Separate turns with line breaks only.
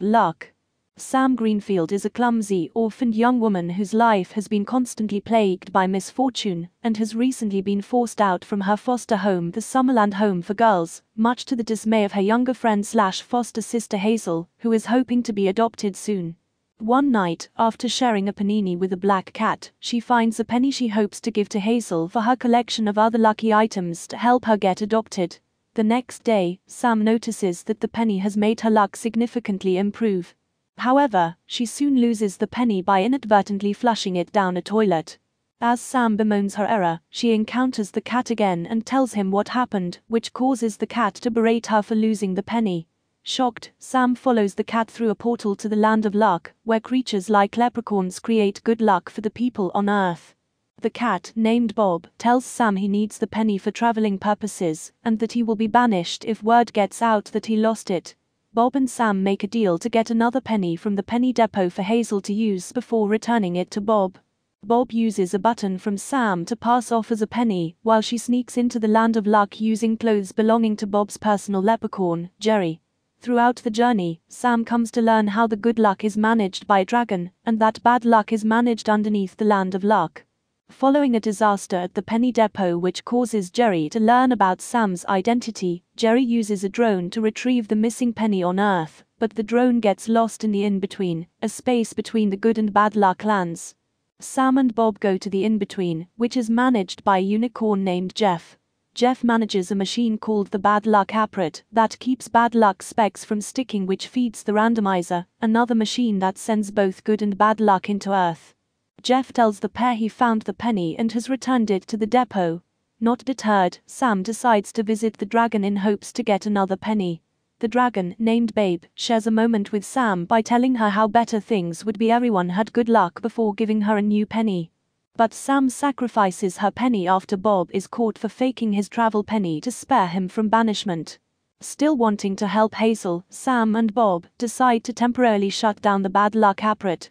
Luck. Sam Greenfield is a clumsy, orphaned young woman whose life has been constantly plagued by misfortune and has recently been forced out from her foster home, the Summerland Home for Girls, much to the dismay of her younger friend slash foster sister Hazel, who is hoping to be adopted soon. One night, after sharing a panini with a black cat, she finds a penny she hopes to give to Hazel for her collection of other lucky items to help her get adopted. The next day, Sam notices that the penny has made her luck significantly improve. However, she soon loses the penny by inadvertently flushing it down a toilet. As Sam bemoans her error, she encounters the cat again and tells him what happened, which causes the cat to berate her for losing the penny. Shocked, Sam follows the cat through a portal to the land of luck, where creatures like leprechauns create good luck for the people on Earth. The cat, named Bob, tells Sam he needs the penny for traveling purposes, and that he will be banished if word gets out that he lost it. Bob and Sam make a deal to get another penny from the penny depot for Hazel to use before returning it to Bob. Bob uses a button from Sam to pass off as a penny, while she sneaks into the land of luck using clothes belonging to Bob's personal leprechaun, Jerry. Throughout the journey, Sam comes to learn how the good luck is managed by dragon, and that bad luck is managed underneath the land of luck. Following a disaster at the penny depot which causes Jerry to learn about Sam's identity, Jerry uses a drone to retrieve the missing penny on Earth, but the drone gets lost in the in-between, a space between the good and bad luck lands. Sam and Bob go to the in-between, which is managed by a unicorn named Jeff. Jeff manages a machine called the Bad Luck Apparatus that keeps bad luck specks from sticking which feeds the randomizer, another machine that sends both good and bad luck into Earth. Jeff tells the pair he found the penny and has returned it to the depot. Not deterred, Sam decides to visit the dragon in hopes to get another penny. The dragon, named Babe, shares a moment with Sam by telling her how better things would be everyone had good luck before giving her a new penny. But Sam sacrifices her penny after Bob is caught for faking his travel penny to spare him from banishment. Still wanting to help Hazel, Sam and Bob decide to temporarily shut down the bad luck apparatus